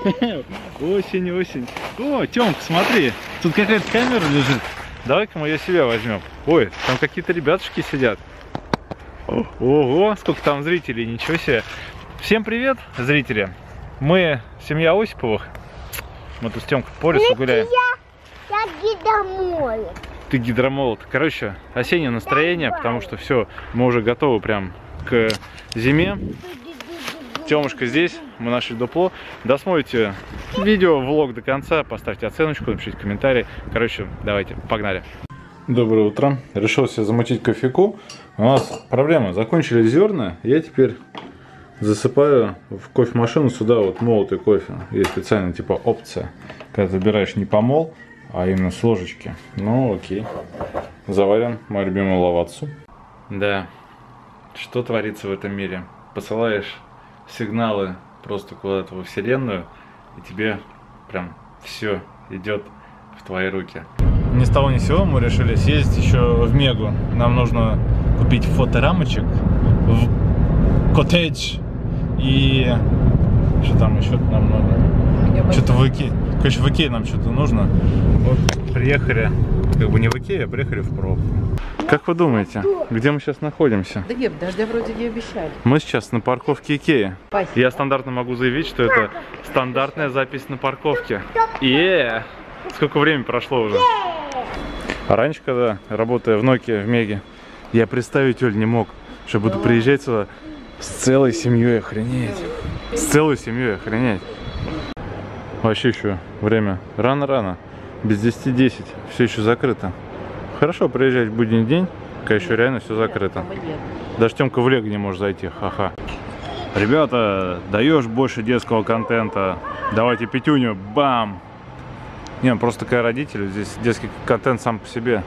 Осень, осень. О, Тёмка, смотри, тут какая-то камера лежит. Давай-ка мы ее себе возьмем. Ой, там какие-то ребятушки сидят. Ого, сколько там зрителей, ничего себе. Всем привет, зрители. Мы семья Осиповых. Мы тут с Тёмкой по лесу гуляем. Я, я гидромолот. Ты гидромолот. Короче, осеннее настроение, потому что все, мы уже готовы прям к зиме. Тёмушка здесь, мы нашли дупло. Досмотрите видео, влог до конца, поставьте оценочку, напишите комментарий. Короче, давайте, погнали. Доброе утро. Решил себе замутить кофейку. У нас проблема, закончились зерна. Я теперь засыпаю в кофемашину сюда вот молотый кофе. Есть специальная типа опция, когда забираешь не помол, а именно с ложечки. Ну окей. Заварим мою любимую лавацу. Да, что творится в этом мире? Посылаешь сигналы просто куда-то во вселенную, и тебе прям все идет в твои руки. Ни с того ни с сего мы решили съездить еще в Мегу. Нам нужно купить фоторамочек в коттедж и что там еще нам надо? Что-то в Икее. Короче, в Икее нам что-то нужно. Вот приехали, как бы не в Икее, а приехали в пробку. Как вы думаете, где мы сейчас находимся? Да нет, дождя вроде не обещали. Мы сейчас на парковке Икеи. Спасибо. Я стандартно могу заявить, что это стандартная запись на парковке. И сколько времени прошло уже? А раньше, когда работая в Nokia, в Меге, я представить, Оль, не мог, что буду приезжать сюда с целой семьей, охренеть. С целой семьей, охренеть. Вообще еще время рано-рано, без 10-10, все еще закрыто. Хорошо приезжать в будний день, когда еще реально все закрыто. Даже Тёмка в Лего не может зайти, ха-ха. Ребята, даешь больше детского контента, давайте пятюню, бам! Не, ну просто такая родители, здесь детский контент сам по себе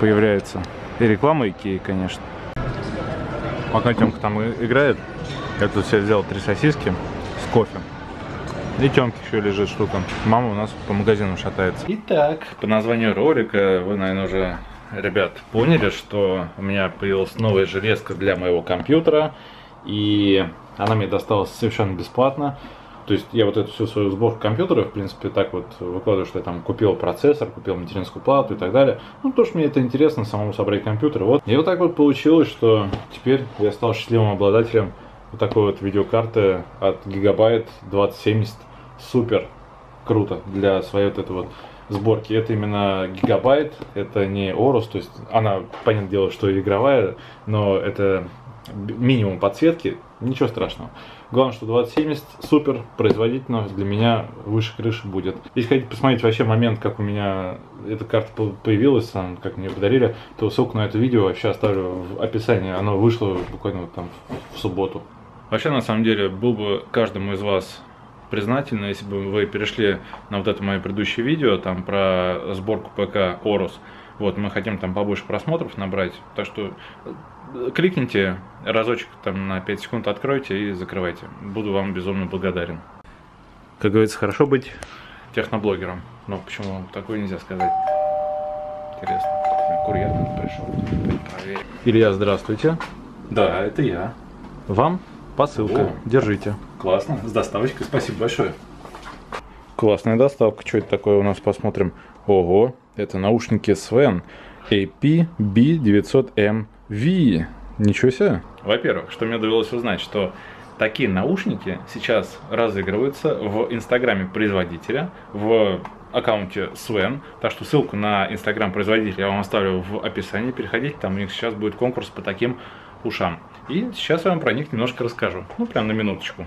появляется. И реклама Икеи, конечно. Пока Тёмка там играет, я тут себе взял три сосиски с кофе. И Тёмки еще лежит штука. Мама у нас по магазинам шатается. Итак, по названию ролика вы, наверное, уже, ребят, поняли, что у меня появилась новая железка для моего компьютера. И она мне досталась совершенно бесплатно. То есть я вот эту всю свою сборку компьютера, в принципе, так вот выкладываю, что я там купил процессор, купил материнскую плату и так далее. Ну, то, что мне это интересно, самому собрать компьютер. Вот. И вот так вот получилось, что теперь я стал счастливым обладателем вот такой вот видеокарты от Gigabyte 2070. Супер круто для своей вот этой вот сборки. Это именно гигабайт, это не Orus, то есть она, понятное дело, что игровая, но это минимум подсветки, ничего страшного. Главное, что 2070 супер, производительно, для меня выше крыши будет. Если хотите посмотреть вообще момент, как у меня эта карта появилась, как мне подарили, то ссылку на это видео вообще оставлю в описании. Оно вышло буквально там в субботу. Вообще, на самом деле, был бы каждому из вас признательно, если бы вы перешли на вот это мое предыдущее видео, там про сборку ПК Orus. Вот, мы хотим там побольше просмотров набрать. Так что э, кликните разочек там на 5 секунд, откройте и закрывайте. Буду вам безумно благодарен. Как говорится, хорошо быть техноблогером. Но почему такое нельзя сказать? Интересно. Курьер пришел. Проверим. Илья, здравствуйте. Да, это я. Вам посылка. О. Держите. Классно. С доставочкой. Спасибо большое. Классная доставка. Что это такое у нас? Посмотрим. Ого, это наушники Sven AP-B900MV. Ничего себе. Во-первых, что мне довелось узнать, что такие наушники сейчас разыгрываются в инстаграме производителя, в аккаунте Sven. Так что ссылку на инстаграм производителя я вам оставлю в описании. Переходите, там у них сейчас будет конкурс по таким ушам. И сейчас я вам про них немножко расскажу. Ну, прям на минуточку.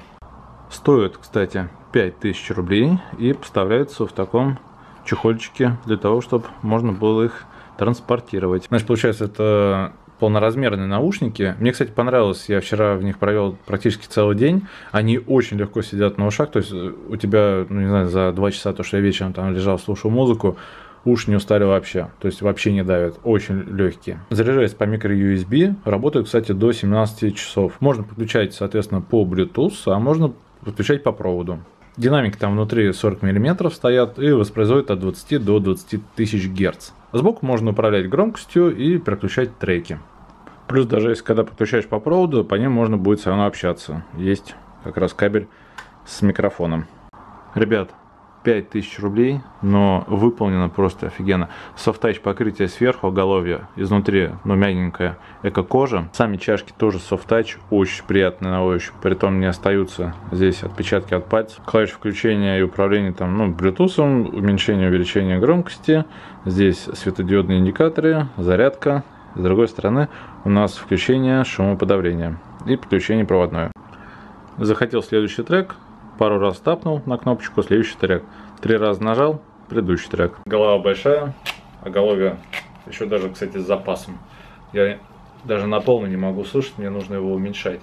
Стоят, кстати, 5000 рублей и поставляются в таком чехольчике для того, чтобы можно было их транспортировать. Значит, получается, это полноразмерные наушники. Мне, кстати, понравилось, я вчера в них провел практически целый день. Они очень легко сидят на ушах, то есть у тебя, ну не знаю, за два часа, то, что я вечером там лежал, слушал музыку, уж не устали вообще, то есть вообще не давят, очень легкие. Заряжается по микро-USB, работает, кстати, до 17 часов. Можно подключать, соответственно, по Bluetooth, а можно подключать по проводу. Динамики там внутри 40 мм стоят и воспроизводят от 20 до 20 тысяч Гц. Сбоку можно управлять громкостью и переключать треки. Плюс даже если когда подключаешь по проводу, по ним можно будет все равно общаться. Есть как раз кабель с микрофоном. Ребят, 5000 рублей, но выполнено просто офигенно. Софтач покрытие сверху, оголовье, изнутри, ну, мягенькая эко-кожа. Сами чашки тоже софтач, очень приятные на ощупь, притом не остаются здесь отпечатки от пальцев. Клавиш включения и управления там, ну, Bluetooth, уменьшение, увеличение громкости. Здесь светодиодные индикаторы, зарядка. С другой стороны у нас включение шумоподавления и подключение проводное. Захотел следующий трек, пару раз тапнул на кнопочку, следующий трек. Три раза нажал, предыдущий трек. Голова большая, оголовье еще даже, кстати, с запасом. Я даже на полный не могу слышать, мне нужно его уменьшать.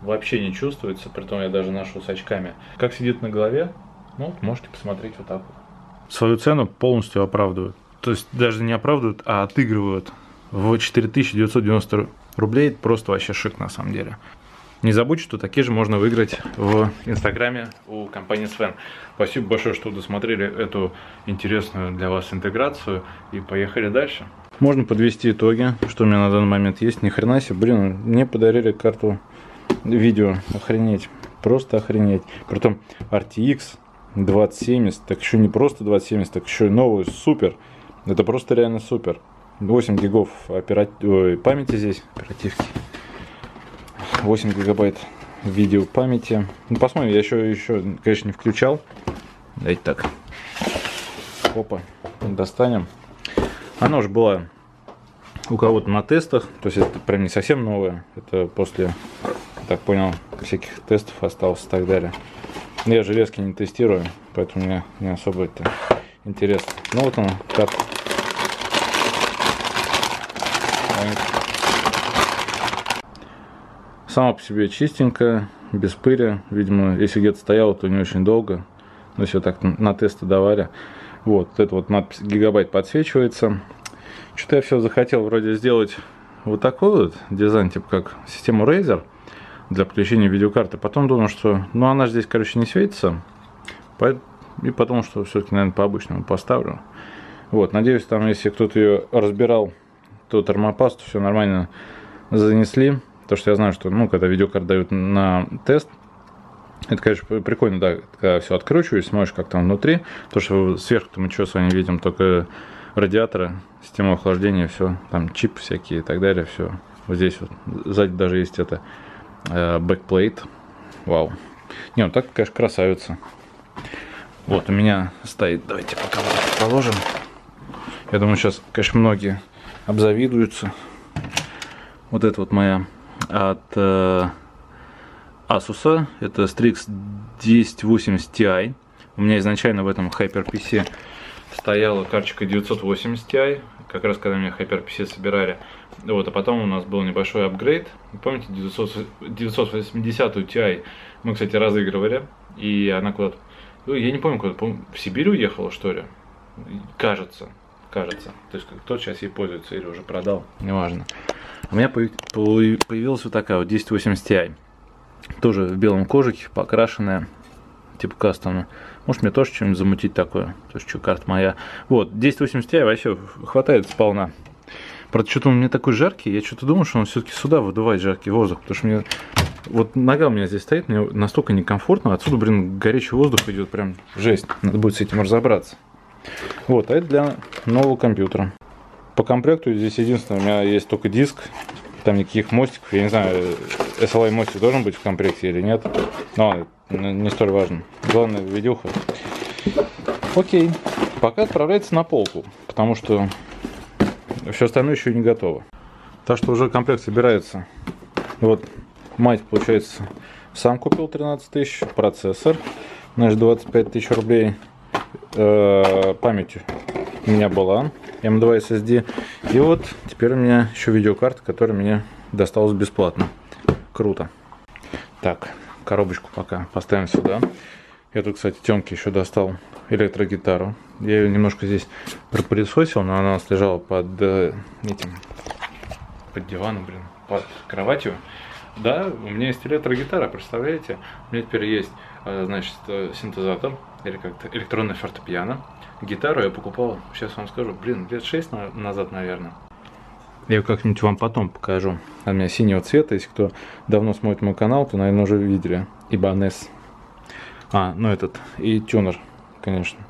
Вообще не чувствуется, при том я даже ношу с очками. Как сидит на голове, ну, вот можете посмотреть вот так вот. Свою цену полностью оправдывают. То есть даже не оправдывают, а отыгрывают в 4990 рублей. Просто вообще шик на самом деле. Не забудь, что такие же можно выиграть в Инстаграме у компании Sven. Спасибо большое, что досмотрели эту интересную для вас интеграцию. И поехали дальше. Можно подвести итоги, что у меня на данный момент есть. Ни хрена себе, блин, мне подарили карту видео. Охренеть. Просто охренеть. Притом RTX 2070, так еще не просто 2070, так еще и новый, супер. Это просто реально супер. 8 гигов операт... Ой, памяти здесь, оперативки. 8 гигабайт видео памяти. Ну, посмотрим, я еще, еще, конечно, не включал. Дайте так. Опа, достанем. Она уже была у кого-то на тестах, то есть это прям не совсем новое. Это после, так понял, всяких тестов осталось и так далее. Я железки не тестирую, поэтому мне не особо это интересно. Ну вот она, карта. Сама по себе чистенькая, без пыли. Видимо, если где-то стояла, то не очень долго. Но все так на тесты давали. Вот, это вот надпись гигабайт подсвечивается. Что-то я все захотел вроде сделать вот такой вот дизайн, типа как систему Razer для подключения видеокарты. Потом думал, что ну она здесь, короче, не светится. И потом, что все-таки, наверное, по обычному поставлю. Вот, надеюсь, там, если кто-то ее разбирал, то термопасту все нормально занесли. То, что я знаю, что, ну, когда видеокарт дают на тест, это, конечно, прикольно, да, когда все откручиваешь, смотришь, как там внутри. То, что сверху мы что с вами видим, только радиаторы, система охлаждения, все, там чип всякие и так далее, все. Вот здесь вот, сзади даже есть это backplate. Вау. Не, ну так, конечно, красавица. Вот у меня стоит, давайте пока положим. Я думаю, сейчас, конечно, многие обзавидуются. Вот это вот моя от э, Asus. Это Strix 1080 Ti. У меня изначально в этом HyperPC стояла карточка 980 Ti, как раз когда меня HyperPC собирали. Вот, а потом у нас был небольшой апгрейд. Помните 900, 980 Ti мы, кстати, разыгрывали. И она куда-то... Ну, я не помню, куда в Сибирь уехала, что ли? Кажется, кажется. То есть кто сейчас ей пользуется или уже продал, неважно. У меня появилась вот такая вот 1080 Ti. Тоже в белом кожике, покрашенная, типа кастомно. Может мне тоже что-нибудь замутить такое. То есть что, карта моя. Вот, 1080 Ti вообще хватает сполна. Правда, что-то он мне такой жаркий, я что-то думал, что он все-таки сюда выдувает жаркий воздух, потому что мне... Вот нога у меня здесь стоит, мне настолько некомфортно, отсюда, блин, горячий воздух идет, прям жесть. Надо будет с этим разобраться. Вот, а это для нового компьютера. По комплекту здесь единственное, у меня есть только диск, там никаких мостиков, я не знаю, SLI мостик должен быть в комплекте или нет, но не столь важно. Главное, видюха. Окей, пока отправляется на полку, потому что все остальное еще не готово. Так что уже комплект собирается. Вот, мать, получается, сам купил 13 тысяч, процессор, наш 25 тысяч рублей, э, память у меня была, M2 SSD. И вот теперь у меня еще видеокарта, которая мне досталась бесплатно. Круто. Так, коробочку пока поставим сюда. Я тут, кстати, Тёмке еще достал электрогитару. Я ее немножко здесь пропылесосил, но она у нас лежала под э, этим, под диваном, блин, под кроватью. Да, у меня есть электрогитара, представляете? У меня теперь есть, значит, э, синтезатор, или как-то электронное фортепиано. Гитару я покупал, сейчас вам скажу, блин, лет 6 назад, наверное. Я ее как-нибудь вам потом покажу. Она у меня синего цвета. Если кто давно смотрит мой канал, то, наверное, уже видели. Ибанес. А, ну этот. И тюнер, конечно.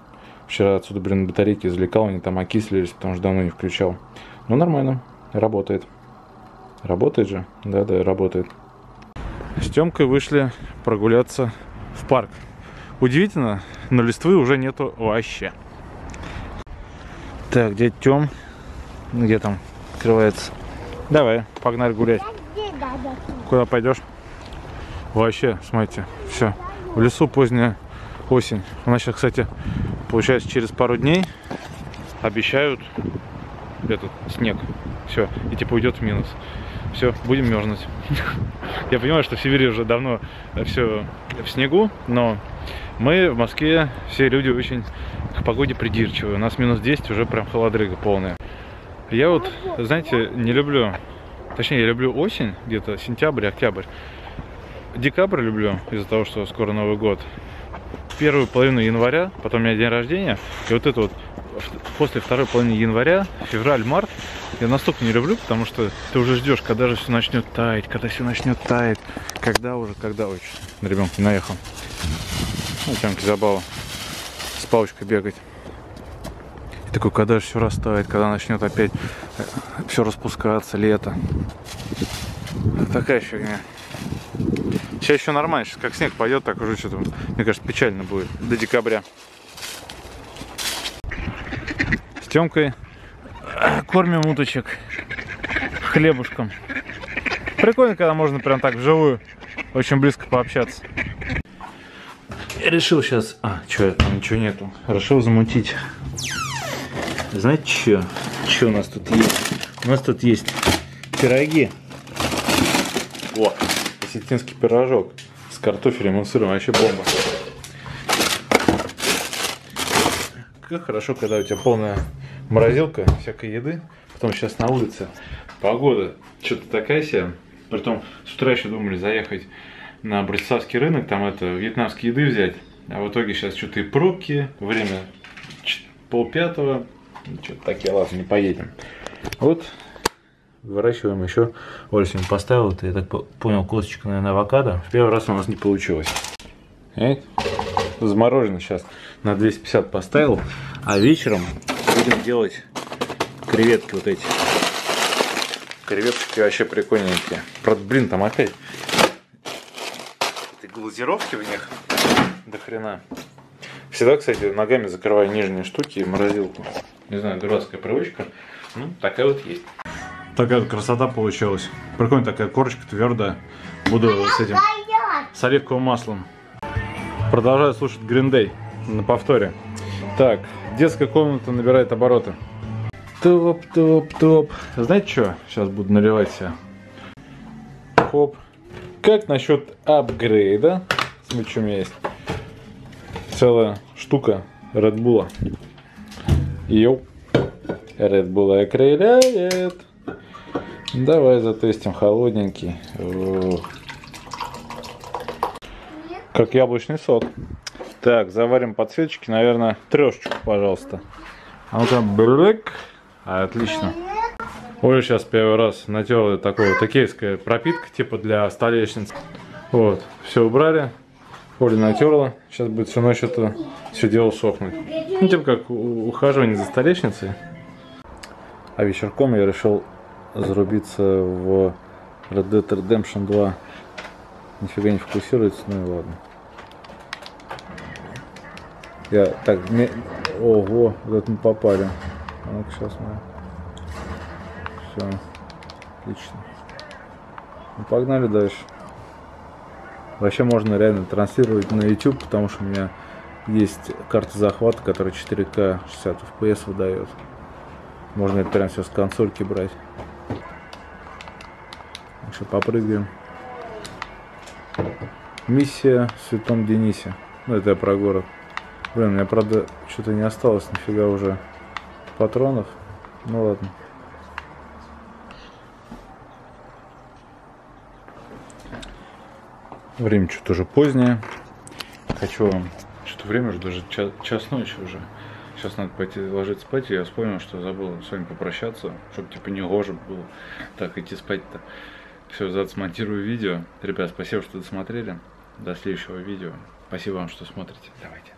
Вчера отсюда, блин, батарейки извлекал, они там окислились, потому что давно не включал. Ну, нормально. Работает. Работает же? Да, да, работает. С Тёмкой вышли прогуляться в парк. Удивительно, но листвы уже нету вообще. Так, где Тём? Где там открывается? Давай, погнали гулять. Куда пойдешь? Вообще, смотрите, все. В лесу поздняя осень. У нас сейчас, кстати, получается через пару дней обещают этот снег. Все, и типа уйдет в минус. Все, будем мерзнуть. Я понимаю, что в Сибири уже давно все в снегу, но мы в Москве все люди очень к погоде придирчивые. У нас минус 10 уже прям холодрыга полная. Я вот, знаете, не люблю, точнее, я люблю осень, где-то сентябрь, октябрь. Декабрь люблю из-за того, что скоро Новый год. Первую половину января, потом у меня день рождения, и вот это вот после второй половины января, февраль, март, я настолько не люблю, потому что ты уже ждешь, когда же все начнет таять, когда все начнет таять, когда уже, когда ой, на ребенка не наехал. Ну, Тёмке забава с палочкой бегать. И такой, когда же все растает, когда начнет опять все распускаться, лето. Такая фигня. Сейчас еще нормально, сейчас как снег пойдет, так уже что-то, мне кажется, печально будет до декабря. С Тёмкой э, кормим уточек хлебушком. Прикольно, когда можно прям так вживую очень близко пообщаться. Я решил сейчас... А, что, там ничего нету. Решил замутить. Знаете, что? Что у нас тут есть? У нас тут есть пироги. О, осетинский пирожок с картофелем и сыром. Вообще бомба. Как хорошо, когда у тебя полная морозилка всякой еды. Потом сейчас на улице погода что-то такая себе. Притом с утра еще думали заехать на Братиславский рынок, там это, вьетнамские еды взять. А в итоге сейчас что-то и пробки, время полпятого. Что-то такие, ладно, не поедем. Вот выращиваем еще. Оля сегодня поставила, это, я так по- понял, косточку, наверное, авокадо. В первый раз у нас не получилось. Видите? Заморожено сейчас на 250 поставил. А вечером будем делать креветки вот эти. Креветочки вообще прикольненькие. Правда, блин, там опять этой глазировки в них до хрена. Всегда, кстати, ногами закрываю нижние штуки и морозилку. Не знаю, дурацкая привычка. Ну, такая вот есть. Такая вот красота получилась. Прикольно такая корочка твердая. Буду с этим, с оливковым маслом. Продолжаю слушать Day на повторе. Так, детская комната набирает обороты. Топ, топ, топ. Знаете что? Сейчас буду наливать себе. Хоп. Как насчет апгрейда? Смотри, что у меня есть. Целая штука Red Bull. Йоу. Red Bull окрыляет. Давай затестим холодненький. Ух. Как яблочный сок. Так, заварим подсветочки, наверное, трешечку, пожалуйста. А ну-ка, брык. А, отлично. Оля сейчас первый раз натерла такое токейская пропитка, типа для столешниц. Вот, все убрали. Оля натерла. Сейчас будет всю ночь это все дело сохнуть. Ну, типа как ухаживание за столешницей. А вечерком я решил зарубиться в Red Dead Redemption 2. Нифига не фокусируется, ну и ладно. Я так, не... ого, вот это мы попали. А ну-ка сейчас мы. Все, отлично. Ну, погнали дальше. Вообще можно реально транслировать на YouTube, потому что у меня есть карта захвата, которая 4К 60 FPS выдает. Можно это прям все с консольки брать. Еще попрыгаем. Миссия в Святом Денисе. Ну, это я про город. Блин, у меня, правда, что-то не осталось нифига уже патронов. Ну ладно. Время что-то уже позднее. Хочу вам... Что-то время уже даже час, час ночи уже. Сейчас надо пойти ложиться спать. и Я вспомнил, что забыл с вами попрощаться, чтобы типа не гоже было так идти спать-то. Все, завтра смонтирую видео. Ребят, спасибо, что досмотрели. До следующего видео. Спасибо вам, что смотрите. Давайте.